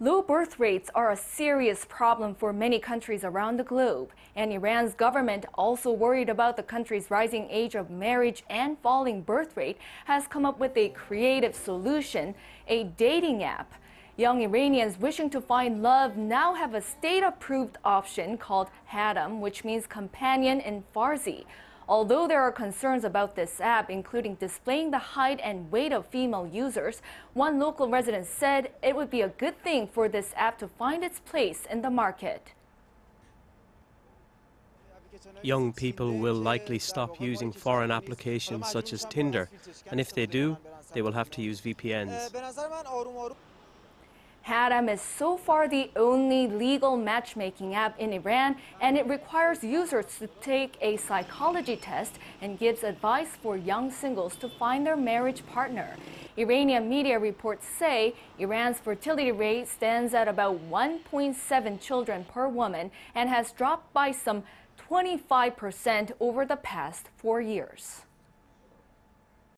Low birth rates are a serious problem for many countries around the globe, and Iran's government, also worried about the country's rising age of marriage and falling birth rate, has come up with a creative solution a dating app. Young Iranians wishing to find love now have a state approved option called Hadam, which means companion in Farsi. Although there are concerns about this app, including displaying the height and weight of female users, one local resident said it would be a good thing for this app to find its place in the market. Young people will likely stop using foreign applications such as Tinder, and if they do, they will have to use VPNs. Hadam is so far the only legal matchmaking app in Iran, and it requires users to take a psychology test and gives advice for young singles to find their marriage partner. Iranian media reports say Iran's fertility rate stands at about 1.7 children per woman and has dropped by some 25% over the past four years.